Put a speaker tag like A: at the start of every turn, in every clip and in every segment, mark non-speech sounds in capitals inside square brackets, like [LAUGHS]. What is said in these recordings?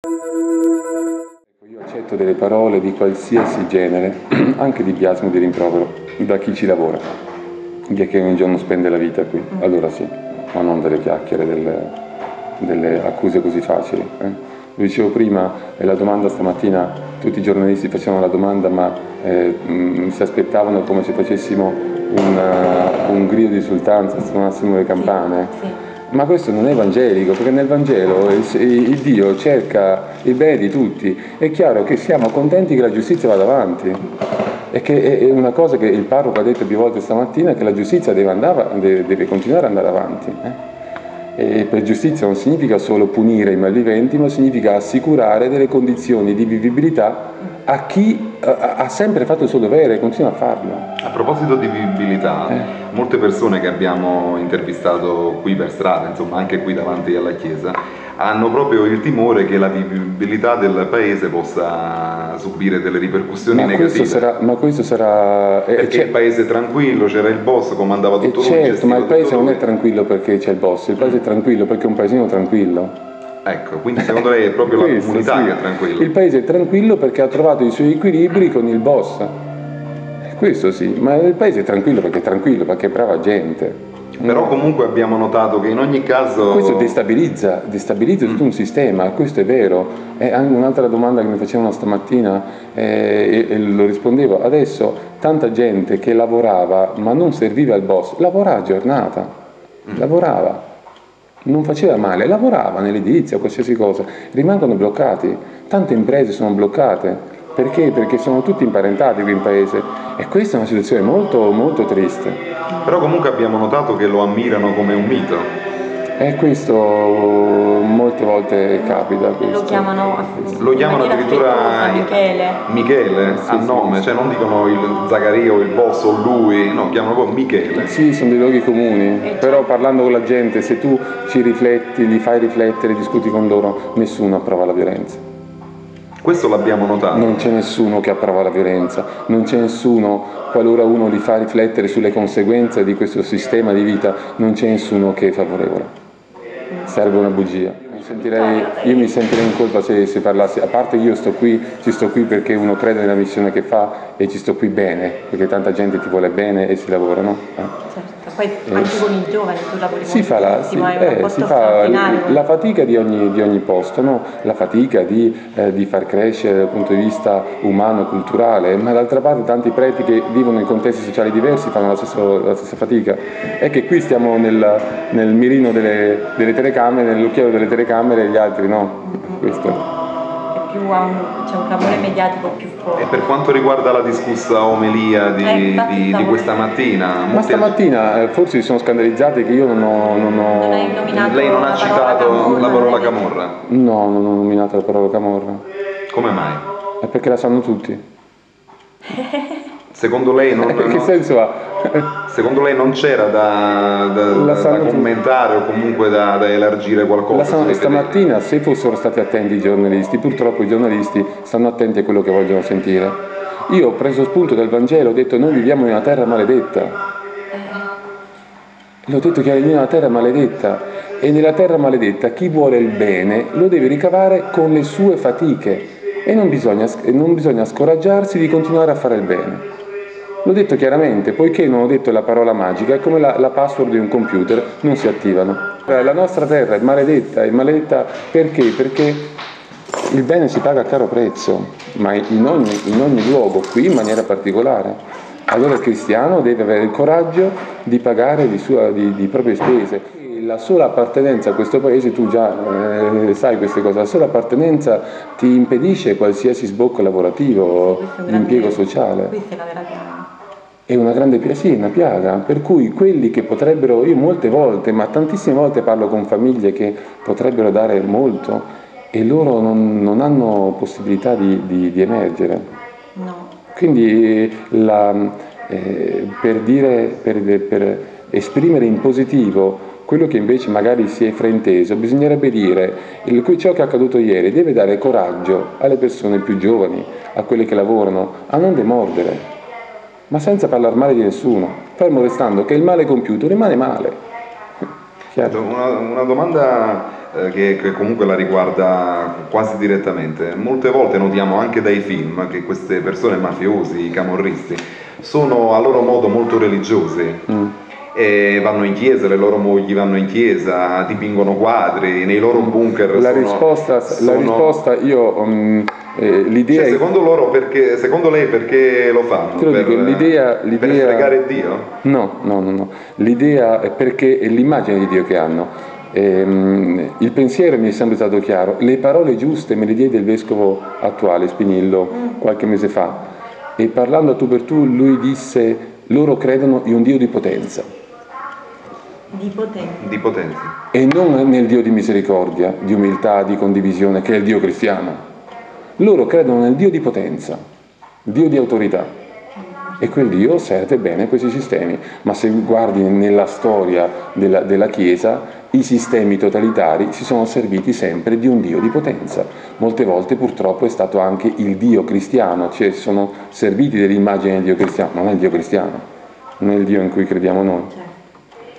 A: Io accetto delle parole di qualsiasi genere, [CLEARS THROAT] anche di biasmo di rimprovero, da chi ci lavora, di chi un giorno spende la vita qui, allora sì, ma non delle chiacchiere, delle, delle accuse così facili. Eh? Lo dicevo prima, e la domanda stamattina, tutti i giornalisti facevano la domanda, ma eh, mh, si aspettavano come se facessimo una, un grido di esultanza, suonassimo le campane.
B: Sì, sì.
A: Ma questo non è evangelico, perché nel Vangelo il, il Dio cerca il bene di tutti. È chiaro che siamo contenti che la giustizia vada avanti. E che è una cosa che il parroco ha detto più volte stamattina, che la giustizia deve, andare, deve, deve continuare ad andare avanti. Eh? E per giustizia non significa solo punire i malviventi, ma significa assicurare delle condizioni di vivibilità a chi ha sempre fatto il suo dovere e continua a farlo.
C: A proposito di vivibilità,
A: Eh.
C: molte persone che abbiamo intervistato qui per strada, insomma anche qui davanti alla chiesa, hanno proprio il timore che la vivibilità del paese possa subire delle ripercussioni
A: Ma questo
C: negative.
A: sarà, ma questo sarà eh,
C: Perché il paese è tranquillo, c'era il boss, comandava
A: eh,
C: tutto lui,
A: certo, ma il paese non è tranquillo perché c'è il boss, il paese è tranquillo perché è un paesino tranquillo.
C: Ecco, quindi secondo lei è [LAUGHS] proprio la
A: Questo,
C: comunità
A: sì.
C: che è tranquilla.
A: Il paese è tranquillo perché ha trovato i suoi equilibri con il boss. Questo sì, ma il paese è tranquillo perché è tranquillo, perché è brava gente.
C: Però comunque abbiamo notato che in ogni caso...
A: Questo destabilizza, destabilizza tutto un sistema, questo è vero. E anche un'altra domanda che mi facevano stamattina eh, e, e lo rispondevo, adesso tanta gente che lavorava ma non serviva al boss, lavorava a giornata, lavorava, non faceva male, lavorava nell'edilizia, qualsiasi cosa, rimangono bloccati, tante imprese sono bloccate. Perché? Perché sono tutti imparentati qui in paese e questa è una situazione molto, molto triste.
C: Però comunque abbiamo notato che lo ammirano come un mito.
A: E questo molte volte capita.
B: Lo
A: questo.
B: chiamano,
C: Lo chiamano
B: in maniera
C: addirittura
B: Michele.
C: Michele
A: Sì,
C: a
A: sì,
C: nome,
A: sì.
C: cioè non dicono il Zaccaria o il boss o lui, no, chiamano proprio Michele.
A: Sì, sono dei luoghi comuni,
B: Eh,
A: però parlando con la gente, se tu ci rifletti, li fai riflettere, discuti con loro, nessuno approva la violenza.
C: Questo l'abbiamo notato.
A: Non c'è nessuno che approva la violenza, non c'è nessuno, qualora uno li fa riflettere sulle conseguenze di questo sistema di vita, non c'è nessuno che è favorevole. Serve una bugia. Sentirei- io mi sentirei in colpa se, se parlassi, a parte io sto qui, ci sto qui perché uno crede nella missione che fa e ci sto qui bene, perché tanta gente ti vuole bene e si lavora, no? Eh.
B: Certo, poi anche con i giovani tu lavori
A: Si fa, la, si, eh, si fa la fatica di ogni, di ogni posto, no? la fatica di, eh, di far crescere dal punto di vista umano culturale, ma d'altra parte tanti preti che vivono in contesti sociali diversi fanno la stessa, la stessa fatica. È che qui stiamo nel, nel mirino delle, delle telecamere, nell'occhiello delle telecamere e gli altri no. Questo.
B: Più a un- c'è un clamore mediatico più forte.
C: E per quanto riguarda la discussa omelia di,
B: Eh,
C: di- di questa mattina,
A: Ma stamattina eh, forse si sono scandalizzati che io non ho... Non ho...
B: Non
C: lei non ha citato
B: Camorra,
C: la parola camorra.
A: No, non ho nominato la parola camorra.
C: Come mai?
A: È perché la sanno tutti. [LAUGHS]
C: Secondo lei non, [LAUGHS]
A: che
C: non-
A: senso ha?
C: secondo lei non c'era da, da- da- commentare o comunque da, da elargire qualcosa? Sulle
A: stamattina se fossero stati attenti i giornalisti, purtroppo i giornalisti stanno attenti a quello che vogliono sentire. Io ho preso spunto dal Vangelo, ho detto noi viviamo in una terra maledetta. L'ho detto che è in una terra maledetta e nella terra maledetta chi vuole il bene lo deve ricavare con le sue fatiche e non bisogna, e non bisogna scoraggiarsi di continuare a fare il bene. L'ho detto chiaramente, poiché non ho detto la parola magica, è come la, la password di un computer, non si attivano. Eh, La nostra terra è maledetta, è maledetta perché? Perché il bene si paga a caro prezzo, ma in ogni, in ogni luogo, qui in maniera particolare. Allora il cristiano deve avere il coraggio di pagare di, sua, di, di proprie spese. La sola appartenenza a questo paese, tu già eh, sai queste cose, la sola appartenenza ti impedisce qualsiasi sbocco lavorativo, l'impiego sociale.
B: È
A: una grande piaga, sì, una piaga, per cui quelli che potrebbero, io molte volte, ma tantissime volte parlo con famiglie che potrebbero dare molto e loro non, non hanno possibilità di, di- di emergere.
B: No.
A: Quindi la- eh, per, dire, per, per esprimere in positivo quello che invece magari si è frainteso, bisognerebbe dire il- ciò che è accaduto ieri deve dare coraggio alle persone più giovani, a quelle che lavorano, a non demordere ma senza parlare male di nessuno, fermo restando che il male compiuto rimane male. [LAUGHS] Chiaro?
C: Una, una domanda eh, che, che, comunque la riguarda quasi direttamente. Molte volte notiamo anche dai film che queste persone mafiosi, i camorristi, sono a loro modo molto religiosi. Mm. E vanno in chiesa, le loro mogli vanno in chiesa, dipingono quadri, nei loro bunker.
A: La,
C: sono,
A: risposta,
C: sono...
A: la risposta, io um, eh, l'idea.
C: Cioè, secondo, loro perché, secondo lei perché lo fanno?
A: Per, dico, l'idea, l'idea...
C: per fregare Dio?
A: No, no, no, no. L'idea è perché è l'immagine di Dio che hanno. Ehm, il pensiero mi è sempre stato chiaro, le parole giuste me le diede il vescovo attuale, Spinillo, qualche mese fa, e parlando a tu per tu lui disse loro credono in un Dio di potenza.
B: Di potenza.
C: Di potenza.
A: E non nel Dio di misericordia, di umiltà, di condivisione, che è il Dio cristiano. Loro credono nel Dio di potenza, Dio di autorità. E quel Dio serve bene questi sistemi, ma se guardi nella storia della, della Chiesa, i sistemi totalitari si sono serviti sempre di un Dio di potenza. Molte volte purtroppo è stato anche il Dio cristiano, cioè sono serviti dell'immagine del Dio cristiano, ma non è il Dio cristiano, non è il Dio in cui crediamo noi.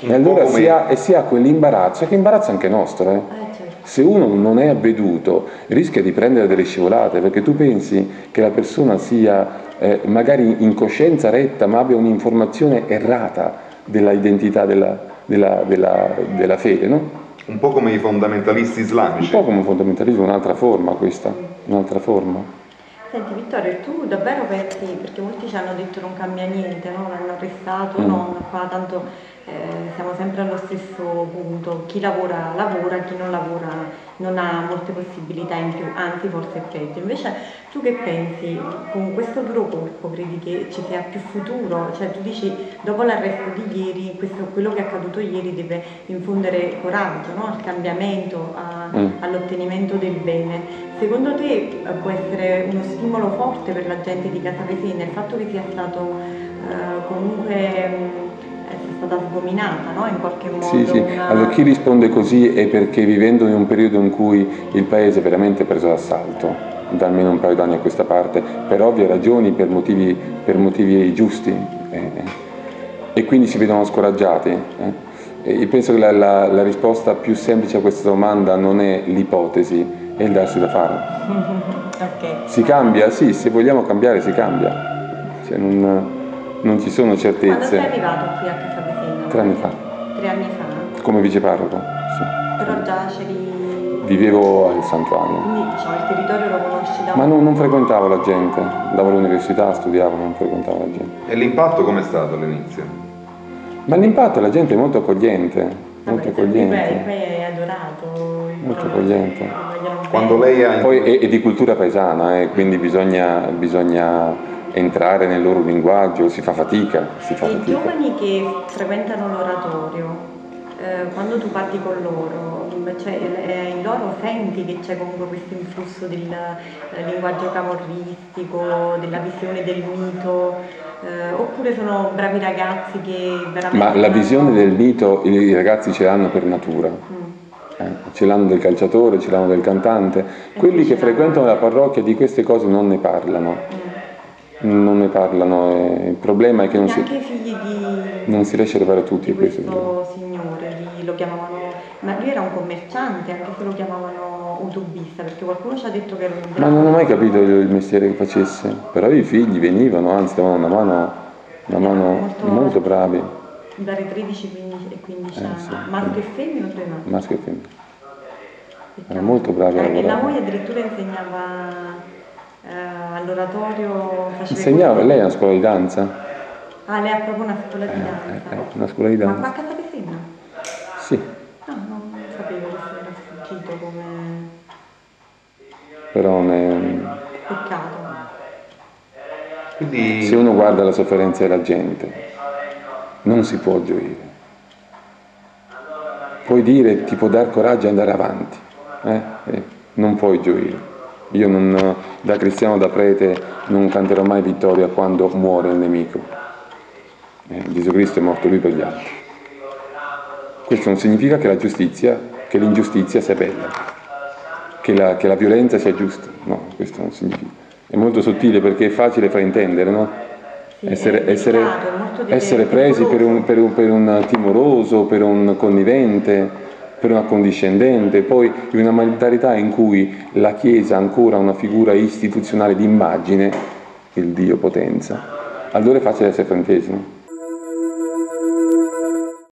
A: E allora si ha, e si ha quell'imbarazzo, che imbarazzo anche nostro, eh? eh certo. se uno non è avveduto rischia di prendere delle scivolate perché tu pensi che la persona sia eh, magari in coscienza retta ma abbia un'informazione errata della identità della, della, della, della fede, no?
C: Un po' come i fondamentalisti islamici.
A: Un po' come il fondamentalismo, un'altra forma questa, un'altra forma.
B: Senti Vittorio, tu davvero pensi, perché molti ci hanno detto non cambia niente, no? l'hanno arrestato, mm. no, qua tanto eh, siamo sempre allo stesso punto, chi lavora lavora, chi non lavora non ha molte possibilità in più, anzi forse è peggio. Invece tu che pensi, con questo duro colpo credi che ci sia più futuro? Cioè tu dici dopo l'arresto di ieri, questo, quello che è accaduto ieri deve infondere coraggio no? al cambiamento, a, mm. all'ottenimento del bene. Secondo te eh, può essere uno stimolo forte per la gente di Casa Casapesina il fatto che sia stato eh, comunque stata sgominata no? in qualche modo.
A: Sì, sì.
B: Una...
A: Allora, chi risponde così è perché vivendo in un periodo in cui il paese è veramente preso d'assalto, da almeno un paio d'anni a questa parte, per ovvie ragioni, per motivi, per motivi giusti, eh, e quindi si vedono scoraggiati. Eh. Io penso che la, la, la, risposta più semplice a questa domanda non è l'ipotesi, è il darsi da fare. [LAUGHS] okay. Si cambia? Sì, se vogliamo cambiare si cambia. Cioè non, non ci sono certezze. Quando
B: sei arrivato qui a Casa
A: Tre anni fa.
B: Tre anni fa?
A: Come viceparroco, sì.
B: Però già c'eri...
A: Vivevo al Santuario.
B: Quindi diciamo il territorio lo conosci da...
A: Ma non, non frequentavo la gente, andavo all'università, studiavo, non frequentavo la gente.
C: E l'impatto com'è stato all'inizio?
A: Ma l'impatto la gente è molto accogliente, molto accogliente.
B: Poi, poi è adorato.
A: Molto accogliente.
C: Quando lei ha...
A: Poi è, è di cultura paesana, eh, quindi bisogna, bisogna entrare nel loro linguaggio, si fa fatica. Si fa
B: I
A: fatica.
B: giovani che frequentano l'oratorio, eh, quando tu parli con loro, cioè, in loro senti che c'è comunque questo influsso del eh, linguaggio camorristico, della visione del mito, eh, oppure sono bravi ragazzi che veramente...
A: Ma la visione del mito i ragazzi ce l'hanno per natura. Mm. Eh, ce l'hanno del calciatore, ce l'hanno del cantante. Quelli che frequentano la parrocchia di queste cose non ne parlano. Non ne parlano. Eh, il problema è che non si, non si, riesce a arrivare a tutti.
B: Di questo signore, lo chiamavano, ma lui era un commerciante, anche se lo chiamavano utubista, perché qualcuno ci ha detto che era un bravo.
A: Ma non ho mai capito il mestiere che facesse, però i figli venivano, anzi davano una mano, una mano molto, molto bravi.
B: Dalle 13 e 15 eh, anni, sì. maschio e femmina o tre
A: Maschio e femmina. Era molto bravi a
B: lavorare. E la moglie addirittura insegnava eh, all'oratorio.
A: Insegnava, lei ha una scuola di danza?
B: Ah, lei ha proprio una scuola di
A: eh,
B: danza.
A: Eh, eh una scuola di danza.
B: Ma qua a casa Pessina?
A: Sì.
B: Ah, non sapevo che era sfuggito come...
A: Però ne...
B: Peccato.
A: Quindi... Se uno guarda la sofferenza della gente, non si può gioire. Puoi dire, ti può dar coraggio e andare avanti, eh? Eh, non puoi gioire. Io non, da cristiano, da prete, non canterò mai vittoria quando muore il nemico. Eh, Gesù Cristo è morto lui per gli altri. Questo non significa che la giustizia, che l'ingiustizia sia bella, che la, che la violenza sia giusta. No, questo non significa. È molto sottile perché è facile fraintendere, no?
B: Sì, essere,
A: essere, essere, presi per un, per, un, per un, timoroso, per un connivente, per una condiscendente, poi in una mentalità in cui la Chiesa ha ancora una figura istituzionale di immagine, il Dio potenza, allora è facile essere frantesi.